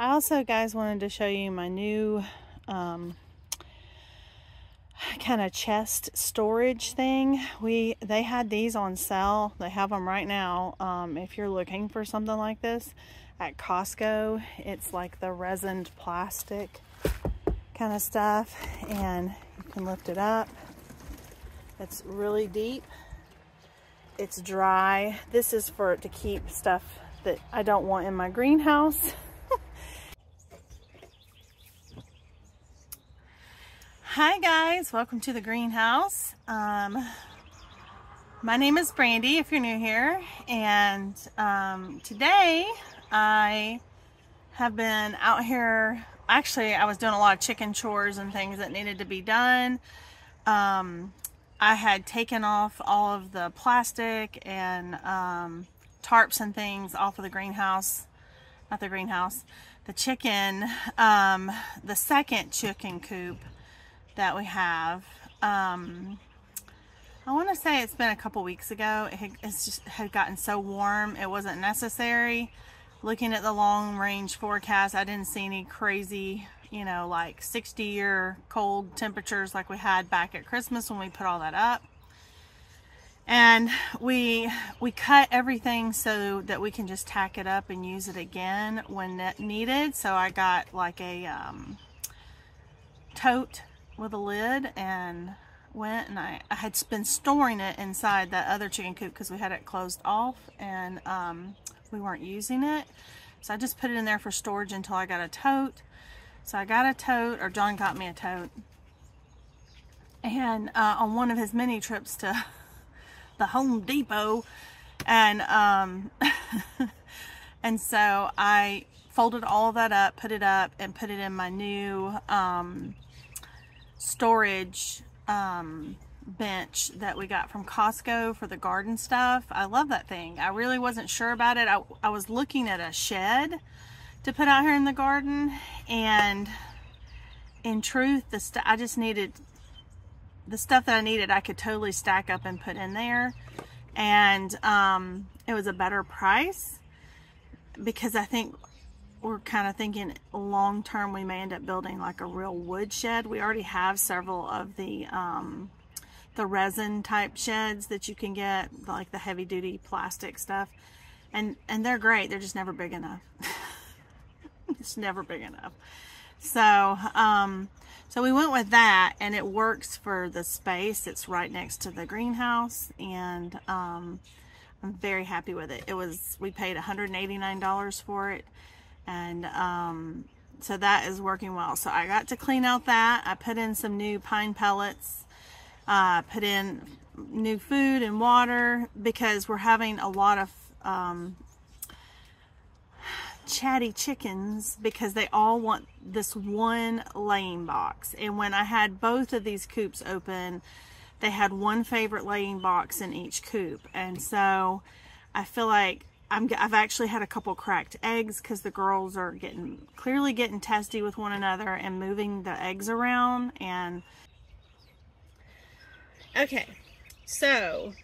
I also, guys, wanted to show you my new um, kind of chest storage thing. We They had these on sale. They have them right now. Um, if you're looking for something like this at Costco, it's like the resined plastic kind of stuff. And you can lift it up. It's really deep. It's dry. This is for to keep stuff that I don't want in my greenhouse. Hi guys, welcome to the greenhouse. Um, my name is Brandy if you're new here. And um, today I have been out here. Actually I was doing a lot of chicken chores and things that needed to be done. Um, I had taken off all of the plastic and um, tarps and things off of the greenhouse not the greenhouse the chicken um, the second chicken coop that we have um, I want to say it's been a couple weeks ago it had, it's just had gotten so warm it wasn't necessary looking at the long range forecast, I didn't see any crazy, you know, like 60 year cold temperatures like we had back at Christmas when we put all that up. And we we cut everything so that we can just tack it up and use it again when needed. So I got like a um, tote with a lid and went and I, I had been storing it inside that other chicken coop because we had it closed off and um, we weren't using it. So I just put it in there for storage until I got a tote. So I got a tote, or John got me a tote. And uh, on one of his mini trips to the Home Depot, and um, and so I folded all that up, put it up, and put it in my new um, storage um, bench that we got from Costco for the garden stuff. I love that thing. I really wasn't sure about it. I, I was looking at a shed to put out here in the garden and in truth, the I just needed the stuff that I needed I could totally stack up and put in there and um, it was a better price because I think we're kind of thinking long term we may end up building like a real wood shed. We already have several of the um, the resin type sheds that you can get, like the heavy duty plastic stuff. And, and they're great. They're just never big enough. it's never big enough. So, um, so we went with that and it works for the space. It's right next to the greenhouse and, um, I'm very happy with it. It was, we paid $189 for it. And, um, so that is working well. So I got to clean out that. I put in some new pine pellets uh, put in new food and water because we're having a lot of um, chatty chickens because they all want this one laying box. And when I had both of these coops open, they had one favorite laying box in each coop. And so I feel like i have actually had a couple cracked eggs because the girls are getting clearly getting testy with one another and moving the eggs around and Okay, so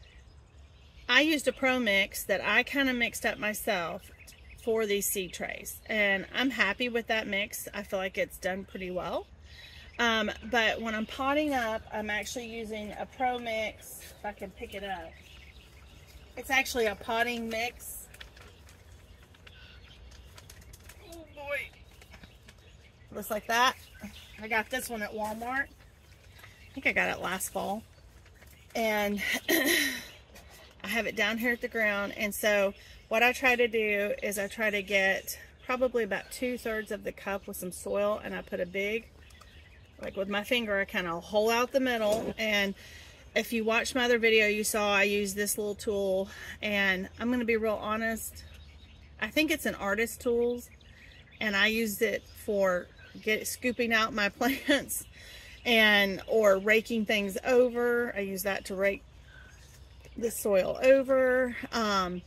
I used a Pro Mix that I kind of mixed up myself for these seed trays. And I'm happy with that mix. I feel like it's done pretty well. Um, but when I'm potting up, I'm actually using a Pro Mix, if I can pick it up. It's actually a potting mix. Oh boy. Looks like that. I got this one at Walmart. I think I got it last fall and I have it down here at the ground and so what I try to do is I try to get probably about two-thirds of the cup with some soil and I put a big like with my finger I kind of hole out the middle and if you watched my other video you saw I use this little tool and I'm gonna be real honest I think it's an artist tools and I used it for get scooping out my plants and or raking things over. I use that to rake the soil over, um,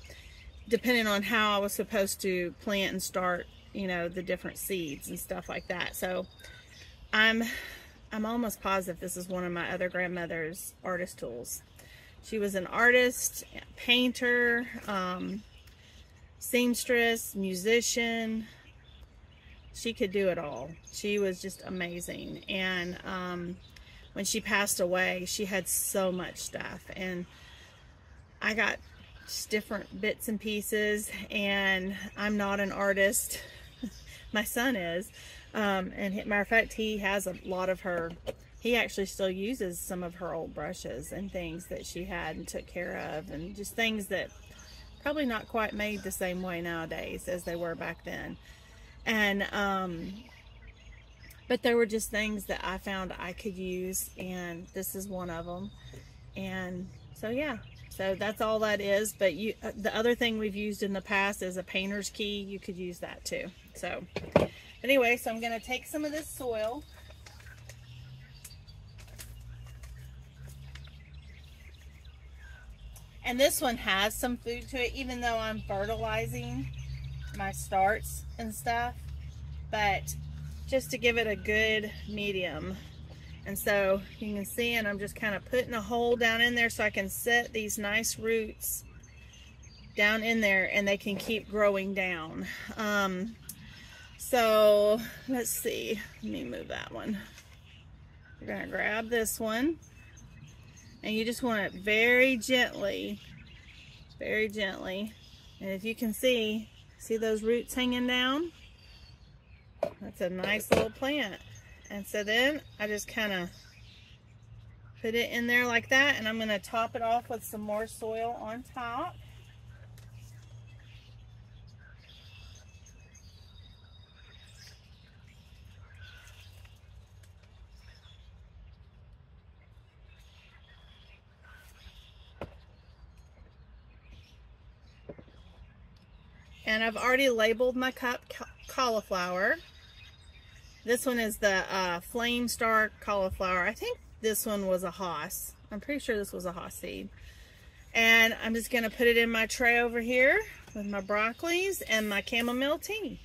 depending on how I was supposed to plant and start, you know, the different seeds and stuff like that. So I'm, I'm almost positive this is one of my other grandmother's artist tools. She was an artist, painter, um, seamstress, musician, she could do it all. She was just amazing. And um, when she passed away, she had so much stuff. And I got just different bits and pieces. And I'm not an artist. My son is. Um, and matter of fact, he has a lot of her he actually still uses some of her old brushes and things that she had and took care of and just things that probably not quite made the same way nowadays as they were back then and um but there were just things that I found I could use and this is one of them and so yeah. So that's all that is but you uh, the other thing we've used in the past is a painter's key. You could use that too. So anyway so I'm going to take some of this soil. And this one has some food to it, even though I'm fertilizing my starts and stuff. But just to give it a good medium. And so you can see, and I'm just kind of putting a hole down in there so I can set these nice roots down in there and they can keep growing down. Um, so let's see, let me move that one. You're gonna grab this one and you just want it very gently very gently and if you can see see those roots hanging down? That's a nice little plant. And so then I just kind of put it in there like that and I'm going to top it off with some more soil on top And I've already labeled my cup cauliflower. This one is the uh, Flame Star cauliflower. I think this one was a Hoss. I'm pretty sure this was a Hoss seed. And I'm just going to put it in my tray over here with my broccolis and my chamomile tea.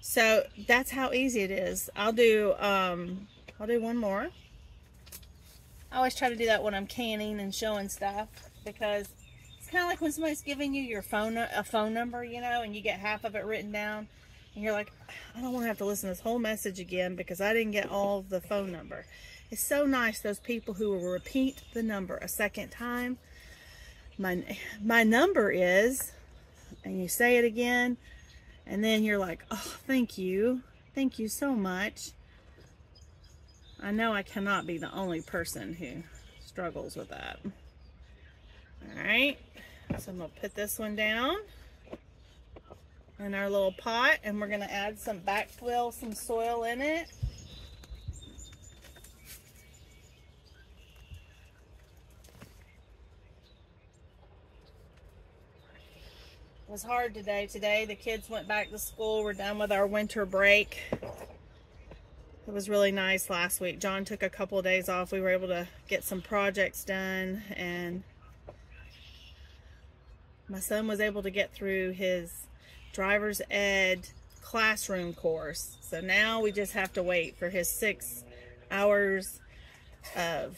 So that's how easy it is. I'll do, um, I'll do one more. I always try to do that when I'm canning and showing stuff because kind of like when somebody's giving you your phone, a phone number, you know, and you get half of it written down. And you're like, I don't want to have to listen to this whole message again because I didn't get all the phone number. It's so nice, those people who will repeat the number a second time. My, my number is, and you say it again, and then you're like, oh, thank you. Thank you so much. I know I cannot be the only person who struggles with that. All right, so I'm gonna put this one down in our little pot and we're gonna add some backfill, some soil in it. It was hard today. Today the kids went back to school. We're done with our winter break. It was really nice last week. John took a couple of days off. We were able to get some projects done and my son was able to get through his driver's ed classroom course. So now we just have to wait for his six hours of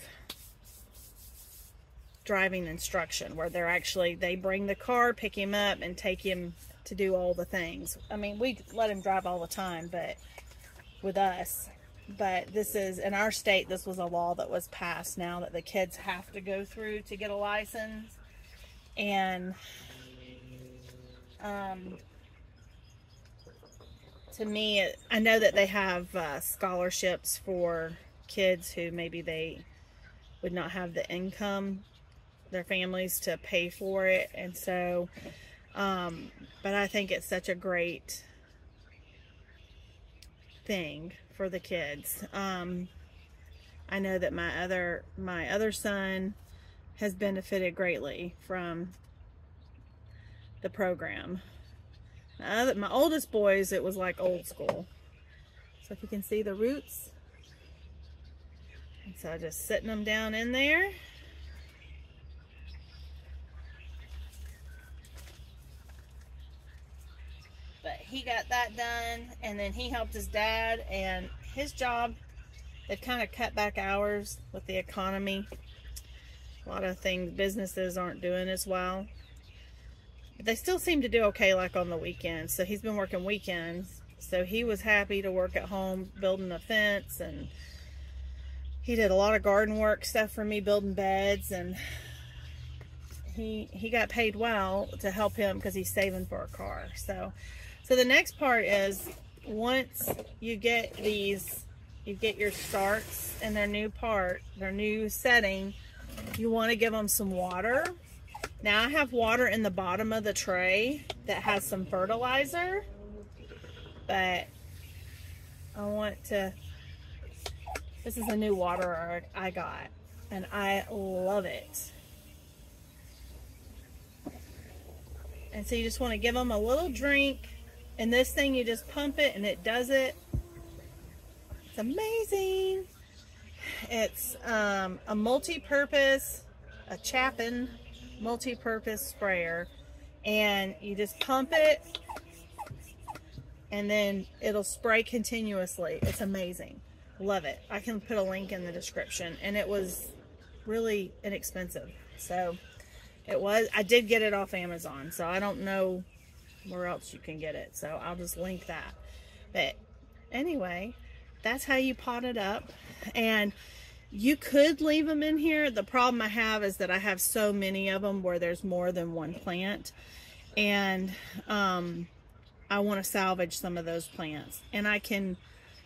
driving instruction where they're actually, they bring the car, pick him up and take him to do all the things. I mean, we let him drive all the time, but with us, but this is, in our state, this was a law that was passed now that the kids have to go through to get a license and um, to me, I know that they have uh, scholarships for kids who maybe they would not have the income, their families to pay for it. And so, um, but I think it's such a great thing for the kids. Um, I know that my other, my other son has benefited greatly from the program. My oldest boys, it was like old school. So if you can see the roots. And so just sitting them down in there. But he got that done and then he helped his dad and his job, they've kind of cut back hours with the economy. A lot of things, businesses aren't doing as well. But they still seem to do okay like on the weekends. So he's been working weekends So he was happy to work at home building a fence and he did a lot of garden work stuff for me building beds and he he got paid well to help him because he's saving for a car. So so the next part is once you get these you get your starts in their new part, their new setting, you want to give them some water. Now I have water in the bottom of the tray that has some fertilizer, but I want to, this is a new water I got and I love it. And so you just want to give them a little drink and this thing you just pump it and it does it It's amazing. It's um, a multi-purpose, a Chapin multi-purpose sprayer. And you just pump it and then it'll spray continuously. It's amazing. Love it. I can put a link in the description. And it was really inexpensive. So it was, I did get it off Amazon. So I don't know where else you can get it. So I'll just link that. But anyway, that's how you pot it up. And you could leave them in here. The problem I have is that I have so many of them where there's more than one plant. And um, I want to salvage some of those plants. And I can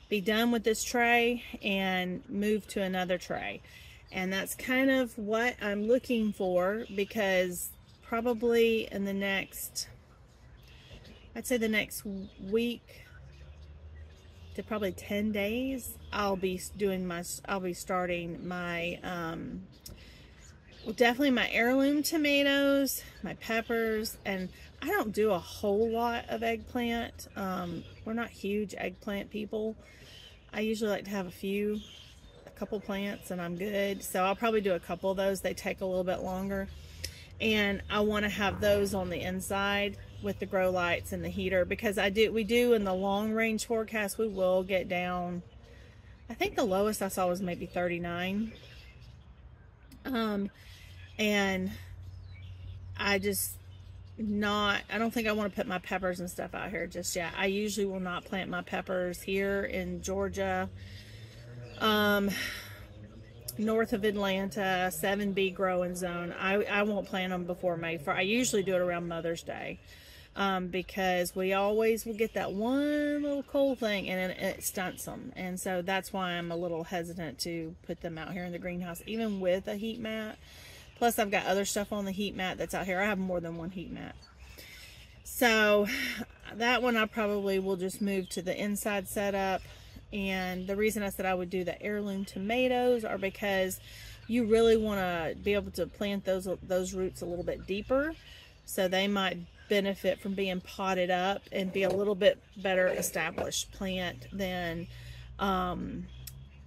be done with this tray and move to another tray. And that's kind of what I'm looking for because probably in the next, I'd say the next week, to probably 10 days, I'll be doing my, I'll be starting my, um, well, definitely my heirloom tomatoes, my peppers, and I don't do a whole lot of eggplant. Um, we're not huge eggplant people. I usually like to have a few, a couple plants and I'm good. So I'll probably do a couple of those. They take a little bit longer. And I want to have those on the inside with the grow lights and the heater because I do we do in the long range forecast we will get down I think the lowest I saw was maybe 39 um and I just not I don't think I want to put my peppers and stuff out here just yet. I usually will not plant my peppers here in Georgia. Um north of Atlanta 7B growing zone. I, I won't plant them before May for I usually do it around Mother's Day um, because we always will get that one little cold thing and it, it stunts them. And so that's why I'm a little hesitant to put them out here in the greenhouse, even with a heat mat. Plus I've got other stuff on the heat mat that's out here. I have more than one heat mat. So that one I probably will just move to the inside setup. And the reason I said I would do the heirloom tomatoes are because you really want to be able to plant those those roots a little bit deeper so they might benefit from being potted up and be a little bit better established plant than um,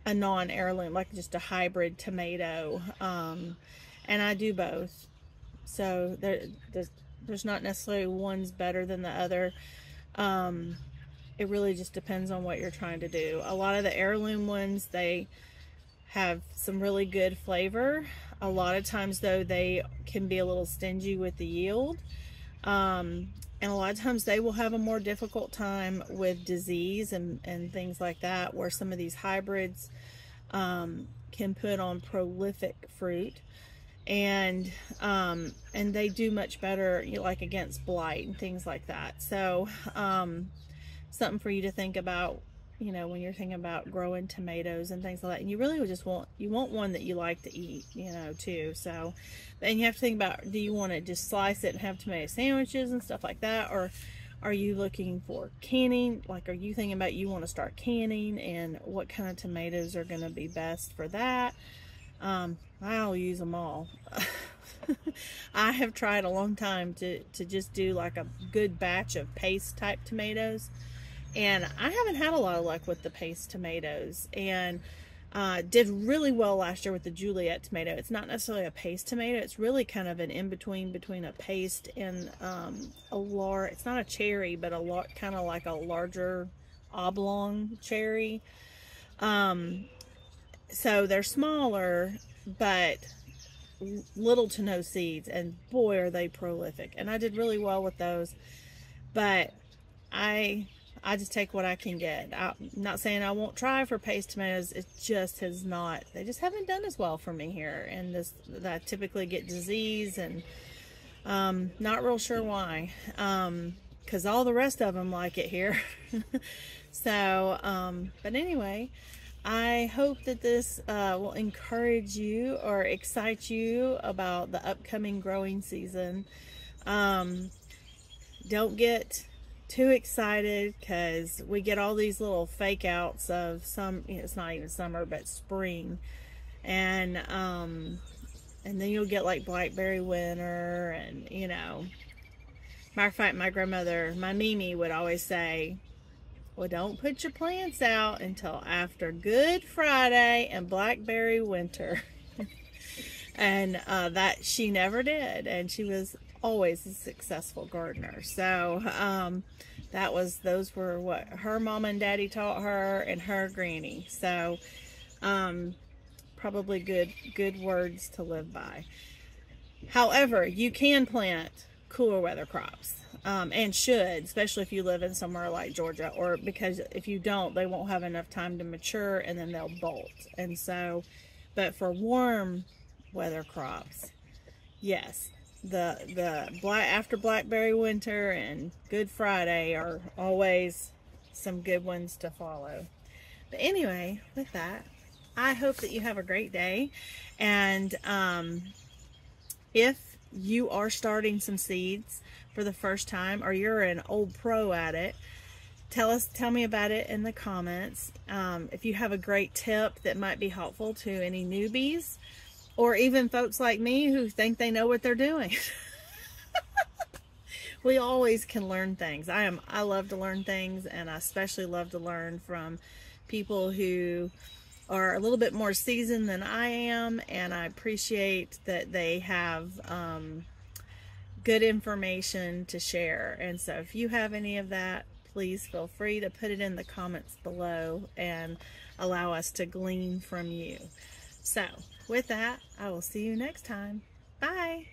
a non-heirloom, like just a hybrid tomato. Um, and I do both. So there, there's, there's not necessarily one's better than the other. Um, it really just depends on what you're trying to do. A lot of the heirloom ones, they have some really good flavor. A lot of times though, they can be a little stingy with the yield. Um, and a lot of times they will have a more difficult time with disease and, and things like that, where some of these hybrids um, can put on prolific fruit. And um, and they do much better, you know, like against blight and things like that. So um, something for you to think about you know when you're thinking about growing tomatoes and things like that and you really just want you want one that you like to eat you know too. So and you have to think about do you want to just slice it and have tomato sandwiches and stuff like that? Or are you looking for canning? Like are you thinking about you want to start canning and what kind of tomatoes are going to be best for that? Um, I'll use them all. I have tried a long time to to just do like a good batch of paste type tomatoes and I haven't had a lot of luck with the paste tomatoes and uh, did really well last year with the Juliet tomato. It's not necessarily a paste tomato. It's really kind of an in-between between a paste and um, a large, it's not a cherry, but a lot kind of like a larger oblong cherry. Um, so they're smaller, but little to no seeds and boy are they prolific and I did really well with those but I I just take what I can get. I'm not saying I won't try for paste tomatoes. It just has not, they just haven't done as well for me here. And this, typically get disease and um, not real sure why. Um, cause all the rest of them like it here. so, um, but anyway, I hope that this uh, will encourage you or excite you about the upcoming growing season. Um, don't get too excited because we get all these little fake outs of some, it's not even summer, but spring. And, um, and then you'll get like blackberry winter and, you know, matter of fact, my grandmother, my Mimi would always say, well, don't put your plants out until after Good Friday and Blackberry Winter. and uh, that she never did. And she was always a successful gardener. So um, that was, those were what her mom and daddy taught her and her granny. So um, probably good, good words to live by. However, you can plant cooler weather crops um, and should, especially if you live in somewhere like Georgia or because if you don't, they won't have enough time to mature and then they'll bolt. And so, but for warm weather crops, yes, the the black after blackberry winter and good friday are always some good ones to follow. But anyway with that i hope that you have a great day. And um, if you are starting some seeds for the first time or you're an old pro at it tell us tell me about it in the comments. Um, if you have a great tip that might be helpful to any newbies or even folks like me who think they know what they're doing. we always can learn things. I am I love to learn things and I especially love to learn from people who are a little bit more seasoned than I am and I appreciate that they have um, good information to share. And so if you have any of that, please feel free to put it in the comments below and allow us to glean from you. So with that, I will see you next time. Bye.